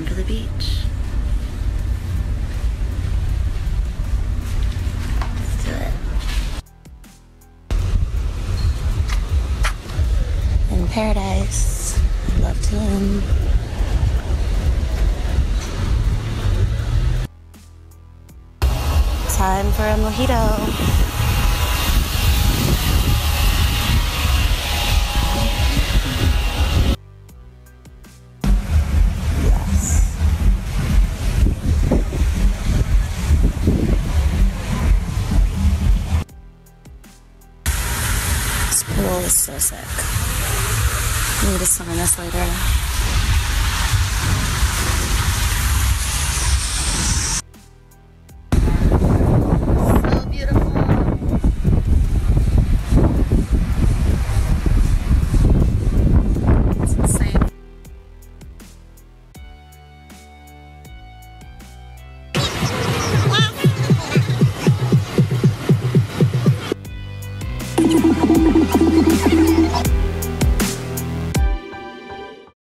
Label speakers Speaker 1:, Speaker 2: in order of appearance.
Speaker 1: time for the beach. In paradise. Love Tulum. Time for a mojito. Pool is so sick. I need to swim in this later. どこどこどこどこどこ?